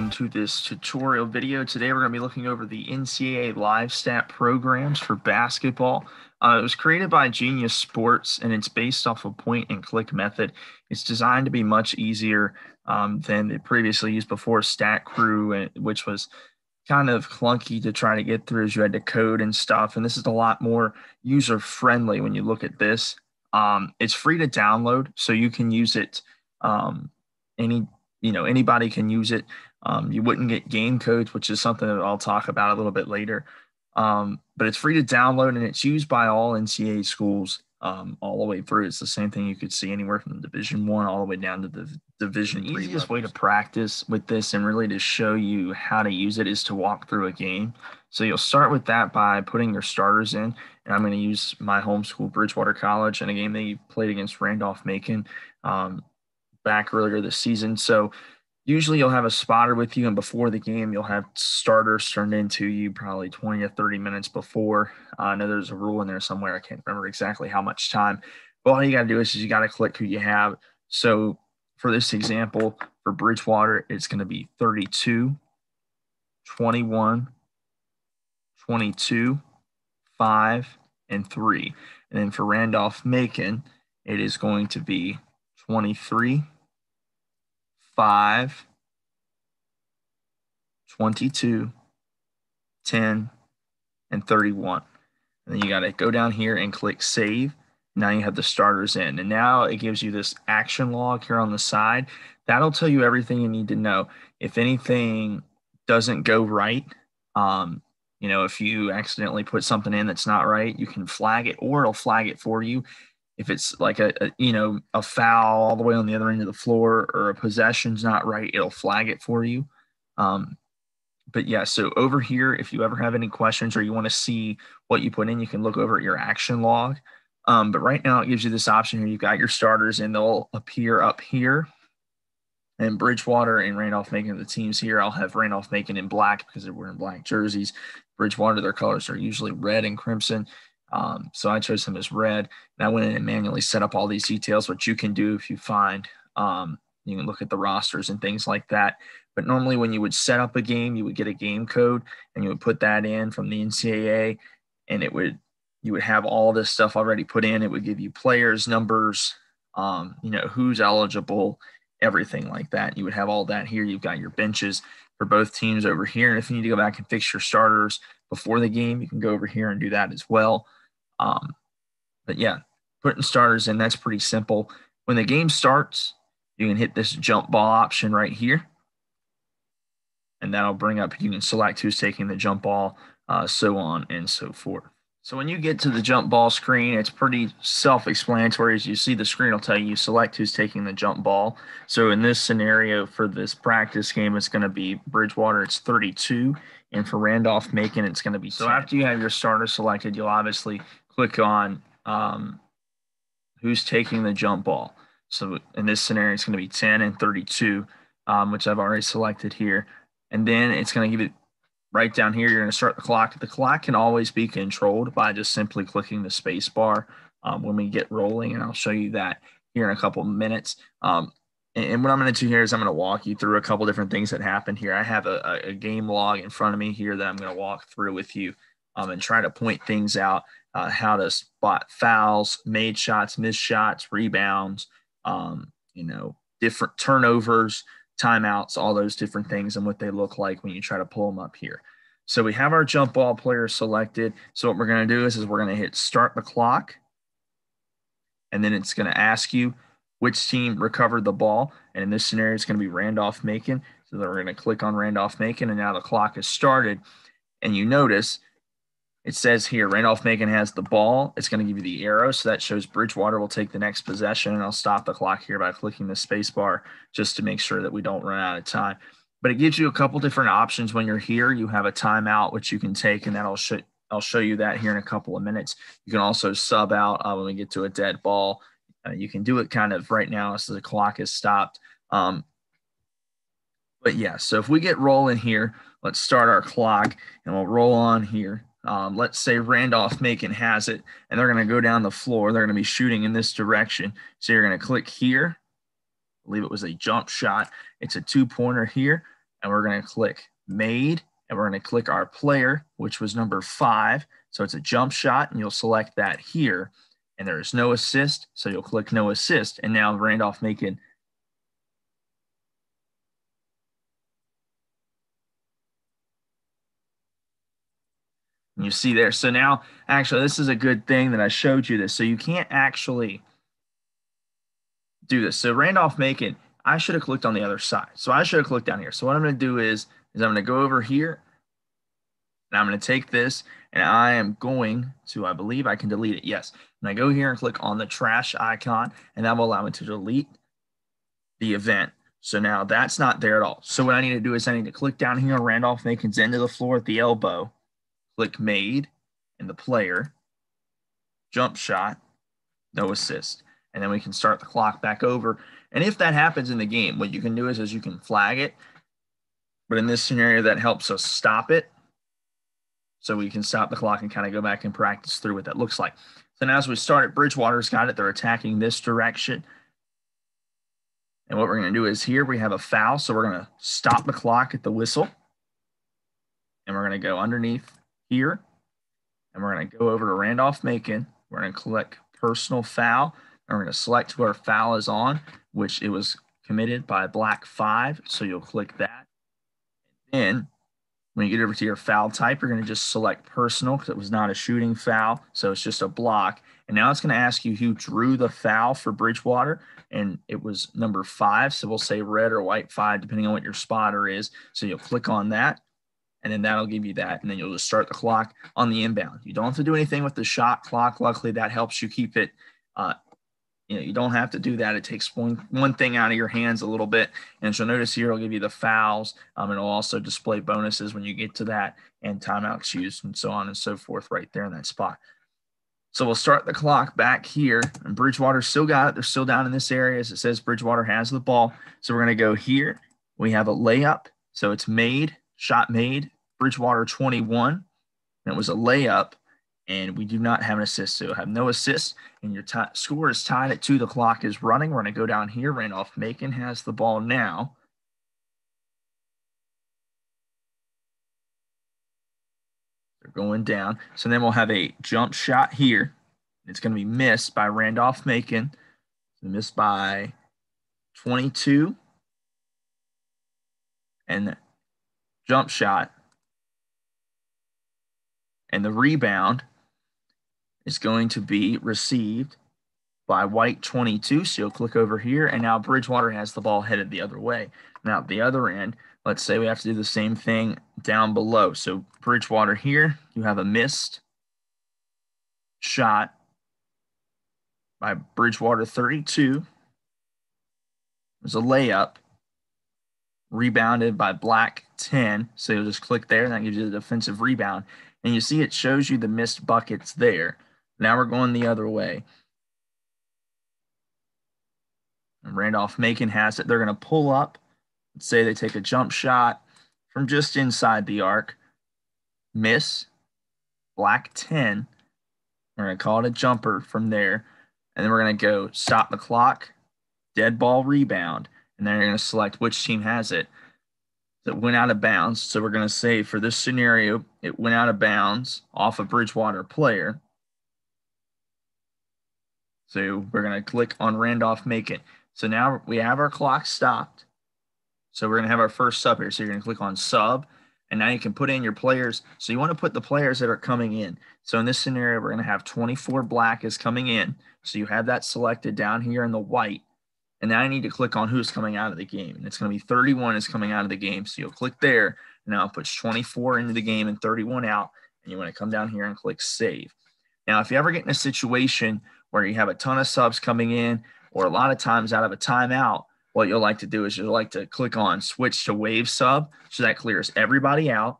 welcome to this tutorial video. Today we're going to be looking over the NCAA live stat programs for basketball. Uh, it was created by Genius Sports and it's based off a point and click method. It's designed to be much easier um, than the previously used before Stat Crew, which was kind of clunky to try to get through as you had to code and stuff. And this is a lot more user friendly when you look at this. Um, it's free to download, so you can use it um, any you know anybody can use it. Um, you wouldn't get game codes, which is something that I'll talk about a little bit later. Um, but it's free to download and it's used by all NCAA schools um, all the way through. It's the same thing you could see anywhere from Division One all the way down to the Division Three. Easiest way to practice with this and really to show you how to use it is to walk through a game. So you'll start with that by putting your starters in, and I'm going to use my home school, Bridgewater College, in a game they played against Randolph Macon. Um, back earlier this season. So usually you'll have a spotter with you, and before the game, you'll have starters turned into you probably 20 to 30 minutes before. Uh, I know there's a rule in there somewhere. I can't remember exactly how much time. But all you got to do is, is you got to click who you have. So for this example, for Bridgewater, it's going to be 32, 21, 22, 5, and 3. And then for Randolph Macon, it is going to be 23, 5, 22, 10, and 31. And then you got to go down here and click save. Now you have the starters in. And now it gives you this action log here on the side. That'll tell you everything you need to know. If anything doesn't go right, um, you know, if you accidentally put something in that's not right, you can flag it or it'll flag it for you if it's like a, a, you know a foul all the way on the other end of the floor or a possession's not right it'll flag it for you um, but yeah so over here if you ever have any questions or you want to see what you put in you can look over at your action log um, but right now it gives you this option here you've got your starters and they'll appear up here and Bridgewater and Randolph Macon the teams here. I'll have Randolph Macon in black because they're wearing black jerseys. Bridgewater, their colors are usually red and crimson. Um, so I chose him as red. And I went in and manually set up all these details, which you can do if you find. Um, you can look at the rosters and things like that. But normally, when you would set up a game, you would get a game code and you would put that in from the NCAA, and it would you would have all this stuff already put in. It would give you players, numbers, um, you know, who's eligible, everything like that. You would have all that here. You've got your benches for both teams over here. And if you need to go back and fix your starters before the game, you can go over here and do that as well. Um, but yeah, putting starters in, that's pretty simple. When the game starts, you can hit this jump ball option right here. And that'll bring up, you can select who's taking the jump ball, uh, so on and so forth. So when you get to the jump ball screen, it's pretty self-explanatory. As you see the screen will tell you, you select who's taking the jump ball. So in this scenario for this practice game, it's going to be Bridgewater, it's 32. And for Randolph Macon, it's going to be So 10. after you have your starter selected, you'll obviously click on um, who's taking the jump ball. So in this scenario, it's going to be 10 and 32, um, which I've already selected here. And then it's going to give it right down here. You're going to start the clock. The clock can always be controlled by just simply clicking the space bar um, when we get rolling. And I'll show you that here in a couple of minutes. Um, and what I'm going to do here is I'm going to walk you through a couple different things that happened here. I have a, a game log in front of me here that I'm going to walk through with you um, and try to point things out uh, how to spot fouls, made shots, missed shots, rebounds, um, you know, different turnovers, timeouts, all those different things and what they look like when you try to pull them up here. So we have our jump ball player selected. So what we're going to do is, is we're going to hit start the clock. And then it's going to ask you which team recovered the ball. And in this scenario, it's going to be Randolph Macon. So then we're going to click on Randolph Macon. And now the clock has started. And you notice it says here Randolph Macon has the ball. It's going to give you the arrow. So that shows Bridgewater will take the next possession. And I'll stop the clock here by clicking the space bar just to make sure that we don't run out of time. But it gives you a couple different options when you're here. You have a timeout, which you can take, and that'll show, I'll show you that here in a couple of minutes. You can also sub out uh, when we get to a dead ball. Uh, you can do it kind of right now as the clock is stopped. Um, but yeah, so if we get rolling here, let's start our clock and we'll roll on here. Um, let's say Randolph Macon has it and they're going to go down the floor. They're going to be shooting in this direction. So you're going to click here. I believe it was a jump shot. It's a two pointer here. and we're going to click made and we're going to click our player, which was number five. So it's a jump shot and you'll select that here and there is no assist. So you'll click no assist. And now Randolph Macon you see there. So now, actually, this is a good thing that I showed you this. So you can't actually do this. So Randolph Macon, I should have clicked on the other side. So I should have clicked down here. So what I'm going to do is, is I'm going to go over here and I'm going to take this and I am going to, I believe I can delete it. Yes. And I go here and click on the trash icon and that will allow me to delete the event. So now that's not there at all. So what I need to do is I need to click down here on Randolph Macon's end of the floor at the elbow click made in the player, jump shot, no assist. And then we can start the clock back over. And if that happens in the game, what you can do is, is you can flag it. But in this scenario, that helps us stop it. So we can stop the clock and kind of go back and practice through what that looks like. So now as we start it, Bridgewater's got it. They're attacking this direction. And what we're going to do is here we have a foul. So we're going to stop the clock at the whistle. And we're going to go underneath here. And we're going to go over to Randolph Macon. We're going to click personal foul. And we're going to select our foul is on, which it was committed by black five. So you'll click that. And then when you get over to your foul type, you're going to just select personal because it was not a shooting foul. So it's just a block. And now it's going to ask you who drew the foul for Bridgewater. And it was number five. So we'll say red or white five, depending on what your spotter is. So you'll click on that and then that'll give you that. And then you'll just start the clock on the inbound. You don't have to do anything with the shot clock. Luckily, that helps you keep it. Uh, you know, you don't have to do that. It takes one, one thing out of your hands a little bit. And so notice here, it'll give you the fouls. Um, it'll also display bonuses when you get to that and timeouts used and so on and so forth right there in that spot. So we'll start the clock back here. And Bridgewater still got it. They're still down in this area. As it says, Bridgewater has the ball. So we're going to go here. We have a layup. So it's made shot made, Bridgewater 21. And it was a layup, and we do not have an assist. So have no assist, and your t- score is tied at two. The clock is running. We're going to go down here. Randolph Macon has the ball now. They're going down. So then we'll have a jump shot here. It's going to be missed by Randolph Macon. Missed by 22. And jump shot. And the rebound is going to be received by white 22. So you'll click over here, and now Bridgewater has the ball headed the other way. Now, at the other end, let's say we have to do the same thing down below. So Bridgewater here, you have a missed shot by Bridgewater 32. There's a layup rebounded by Black 10. So you'll just click there, and that gives you the defensive rebound. And you see it shows you the missed buckets there. Now we're going the other way. And Randolph Macon has it. They're going to pull up. Let's say they take a jump shot from just inside the arc. Miss. Black 10. We're going to call it a jumper from there. And then we're going to go stop the clock, dead ball rebound and then you're going to select which team has it that went out of bounds. So we're going to say for this scenario, it went out of bounds off a Bridgewater player. So we're going to click on Randolph Macon. So now we have our clock stopped. So we're going to have our first sub here. So you're going to click on sub. And now you can put in your players. So you want to put the players that are coming in. So in this scenario, we're going to have 24 black is coming in. So you have that selected down here in the white. And now I need to click on who's coming out of the game. And it's going to be 31 is coming out of the game. So you'll click there. Now it puts 24 into the game and 31 out. And you want to come down here and click save. Now, if you ever get in a situation where you have a ton of subs coming in, or a lot of times out of a timeout, what you'll like to do is you'll like to click on switch to wave sub. So that clears everybody out.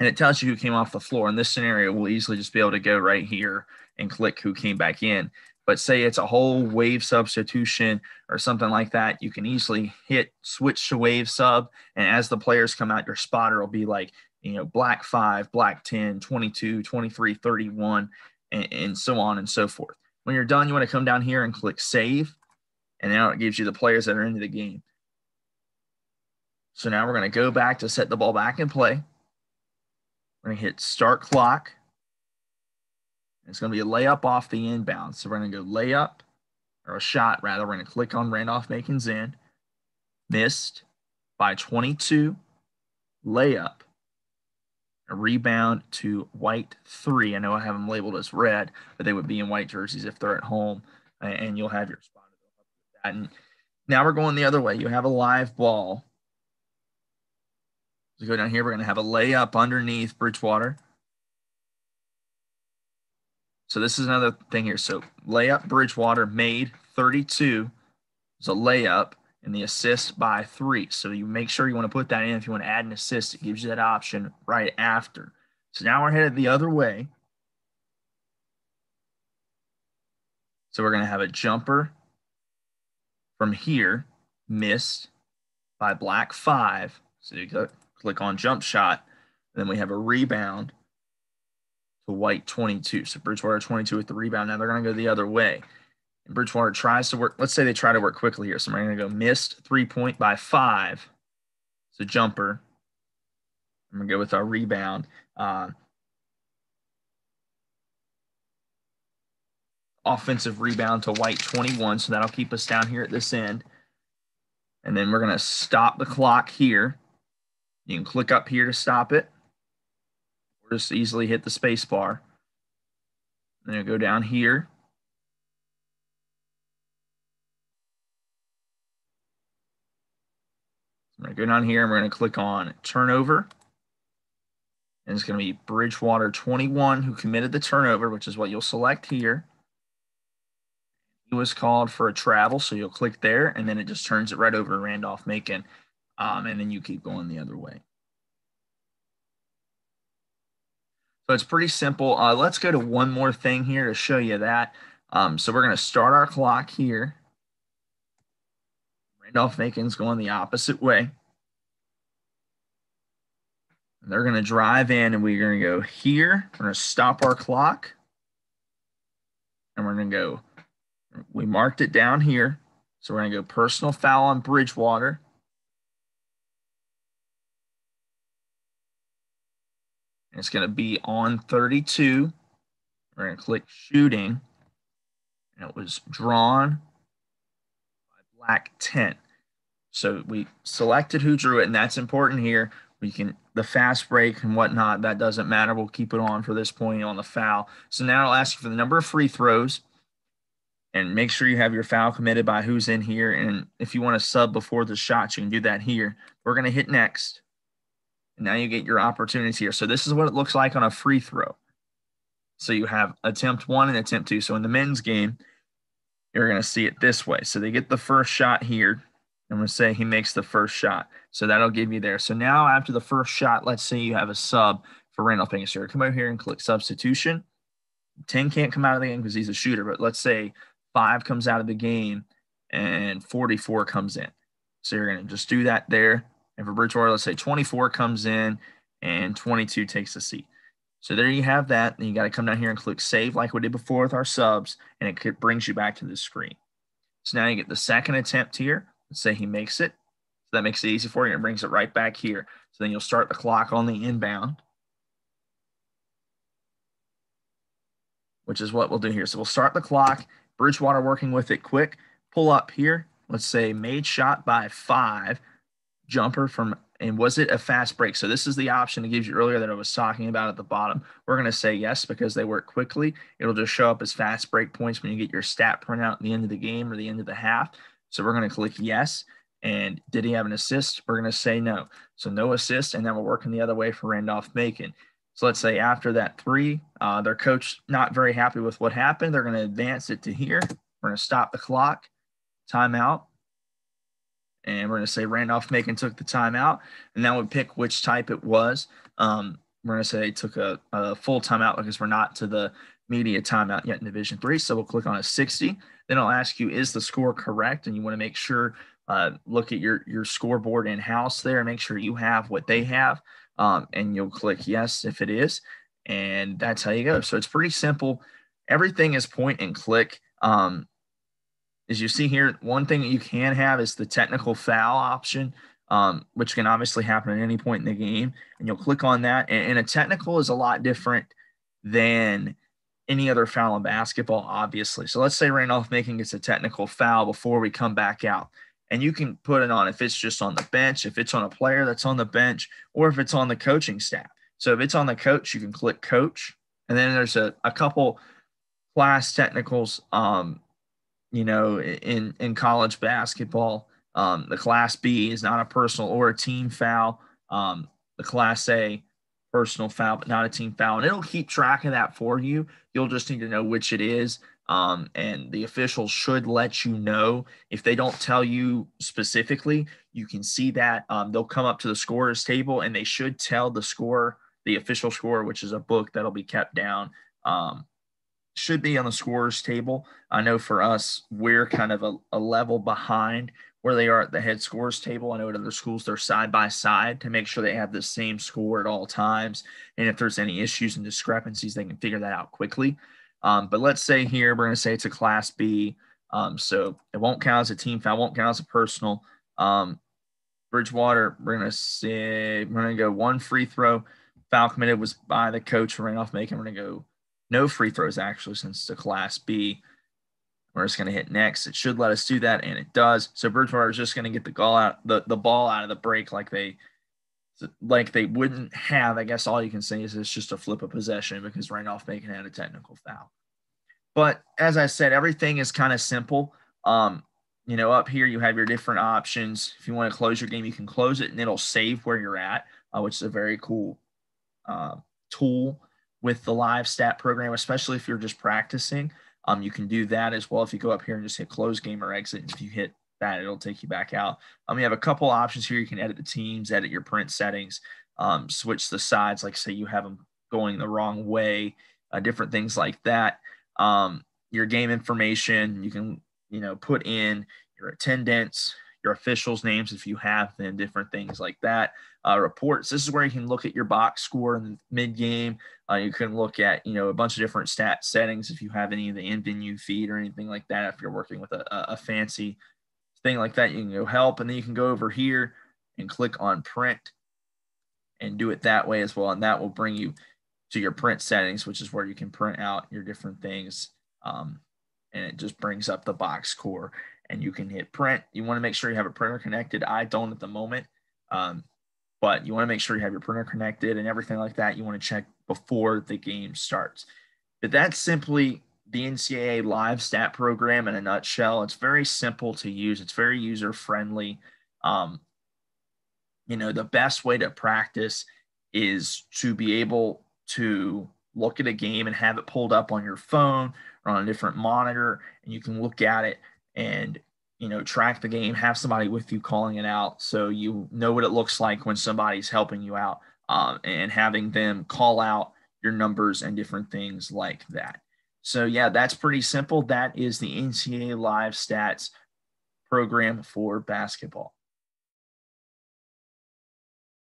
And it tells you who came off the floor. In this scenario, we'll easily just be able to go right here and click who came back in but say it's a whole wave substitution or something like that, you can easily hit switch to wave sub. And as the players come out, your spotter will be like, you know, black five, black 10, 22, 23, 31, and, and so on and so forth. When you're done, you want to come down here and click save. And now it gives you the players that are into the game. So now we're going to go back to set the ball back in play. We're going to hit start clock. It's going to be a layup off the inbound. So we're going to go layup or a shot rather. We're going to click on Randolph Macon's in. Missed by 22. Layup. A rebound to white three. I know I have them labeled as red, but they would be in white jerseys if they're at home, and you'll have your spot. And now we're going the other way. You have a live ball. So go down here. We're going to have a layup underneath Bridgewater. So this is another thing here. So layup Bridgewater made 32 is a layup and the assist by three. So you make sure you want to put that in if you want to add an assist. It gives you that option right after. So now we're headed the other way. So we're going to have a jumper from here, missed by black five. So you click on jump shot. And then we have a rebound to white 22. So Bridgewater 22 with the rebound. Now they're going to go the other way. And Bridgewater tries to work. Let's say they try to work quickly here. So we're going to go missed three point by five. It's a jumper. I'm going to go with our rebound. Uh, offensive rebound to white 21. So that'll keep us down here at this end. And then we're going to stop the clock here. You can click up here to stop it or just easily hit the space bar. Then you go down here. I'm going to go down here and we're going to click on turnover. And it's going to be Bridgewater 21 who committed the turnover, which is what you'll select here. He was called for a travel, so you'll click there, and then it just turns it right over to Randolph Macon, um, and then you keep going the other way. So it's pretty simple. Uh, let's go to one more thing here to show you that. Um, so we're going to start our clock here. Randolph Macon's going the opposite way. And they're going to drive in and we're going to go here. We're going to stop our clock. And we're going to go, we marked it down here. So we're going to go personal foul on Bridgewater. And it's going to be on 32. We're going to click shooting. And it was drawn by black 10. So we selected who drew it, and that's important here. We can the fast break and whatnot, that doesn't matter. We'll keep it on for this point on the foul. So now I'll ask you for the number of free throws and make sure you have your foul committed by who's in here. And if you want to sub before the shot, you can do that here. We're going to hit next. Now you get your opportunities here. So this is what it looks like on a free throw. So you have attempt one and attempt two. So in the men's game, you're going to see it this way. So they get the first shot here. I'm going to say he makes the first shot. So that'll give you there. So now after the first shot, let's say you have a sub for Randolph Pinker. Come over here and click substitution. 10 can't come out of the game because he's a shooter, but let's say five comes out of the game and 44 comes in. So you're going to just do that there. And for Bridgewater, let's say 24 comes in and 22 takes a seat. So there you have that. And you got to come down here and click save like we did before with our subs, and it brings you back to the screen. So now you get the second attempt here. Let's say he makes it. So that makes it easy for you and brings it right back here. So then you'll start the clock on the inbound, which is what we'll do here. So we'll start the clock. Bridgewater working with it quick. Pull up here. Let's say made shot by five jumper from and was it a fast break? So this is the option it gives you earlier that I was talking about at the bottom. We're going to say yes because they work quickly. It'll just show up as fast break points when you get your stat printout at the end of the game or the end of the half. So we're going to click yes. And did he have an assist? We're going to say no. So no assist, and then we're working the other way for Randolph Macon. So let's say after that three, uh, their coach not very happy with what happened. They're going to advance it to here. We're going to stop the clock, timeout, and we're going to say Randolph Macon took the timeout, and that would pick which type it was. Um, we're going to say took a, a, full timeout because we're not to the media timeout yet in Division Three. So we'll click on a 60. Then I'll ask you, is the score correct? And you want to make sure, uh, look at your your scoreboard in house there, and make sure you have what they have. Um, and you'll click yes if it is, and that's how you go. So it's pretty simple. Everything is point and click. Um, as you see here, one thing that you can have is the technical foul option. um, which can obviously happen at any point in the game. And you'll click on that. And, and a technical is a lot different than any other foul in basketball, obviously. So let's say Randolph Macon gets a technical foul before we come back out. And you can put it on if it's just on the bench, if it's on a player that's on the bench, or if it's on the coaching staff. So if it's on the coach, you can click coach. And then there's a, a couple class technicals, um, you know, in, in college basketball. Um, the class B is not a personal or a team foul. Um, the class A personal foul, but not a team foul. And it'll keep track of that for you. You'll just need to know which it is. Um, and the officials should let you know. If they don't tell you specifically, you can see that um, they'll come up to the scorers table and they should tell the score, the official score, which is a book that'll be kept down. Um, should be on the scorers table. I know for us, we're kind of a, a level behind where they are at the head scores table. I know at other schools they're side by side to make sure they have the same score at all times. And if there's any issues and discrepancies, they can figure that out quickly. Um, but let's say here we're going to say it's a class B. Um, so it won't count as a team foul, won't count as a personal. Um, Bridgewater, we're going to say we're going to go one free throw. Foul committed was by the coach for Randolph Macon. We're going to go no free throws actually since it's a class B. We're just going to hit next. It should let us do that, and it does. So Bridgewater is just going to get the ball out the, the ball out of the break like they like they wouldn't have. I guess all you can say is it's just a flip of possession because Randolph Macon had a technical foul. But as I said, everything is kind of simple. Um, you know, up here you have your different options. If you want to close your game, you can close it and it'll save where you're at, uh, which is a very cool uh, tool with the live stat program, especially if you're just practicing. Um, you can do that as well. If you go up here and just hit close game or exit, if you hit that, it'll take you back out. Um, you have a couple options here. You can edit the teams, edit your print settings, um, switch the sides. Like say you have them going the wrong way, uh, different things like that. Um, your game information, you can you know put in your attendance, your officials' names if you have them, different things like that. Uh, reports. This is where you can look at your box score in the mid game. Uh, you can look at you know a bunch of different stat settings if you have any of the in venue feed or anything like that. If you're working with a, a fancy thing like that, you can go help, and then you can go over here and click on print and do it that way as well, and that will bring you to your print settings, which is where you can print out your different things. Um, and it just brings up the box score and you can hit print. You want to make sure you have a printer connected. I don't at the moment, um, but you want to make sure you have your printer connected and everything like that. You want to check before the game starts. But that's simply the NCAA live stat program in a nutshell. It's very simple to use. It's very user friendly. Um, you know, the best way to practice is to be able to look at a game and have it pulled up on your phone or on a different monitor, and you can look at it and you know track the game have somebody with you calling it out so you know what it looks like when somebody's helping you out um, and having them call out your numbers and different things like that. So yeah that's pretty simple. That is the ncaa live stats program for basketball